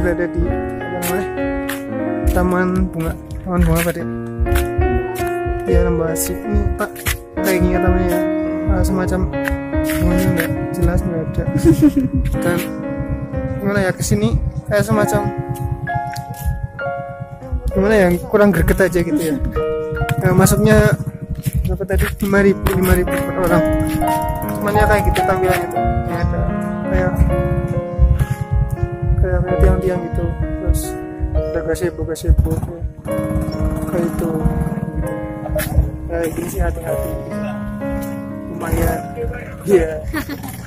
berada di apa namanya taman bunga taman bunga apa deh ya lembah sih ini pak. Kayak gini namanya ya? Uh, semacam. Bunganya nggak jelas nggak ada. Dan gimana ya ke sini kayak semacam gimana ya kurang greget aja gitu ya. Nah, masuknya berapa tadi? lima ribu lima ribu per orang. Cuman ya kayak gitu tampilannya tuh. Kayak ada tiang-tiang gitu. Terus ada gazebo gazebo tuh. kayak itu kayak gini sih hati-hati. Lumayan. Iya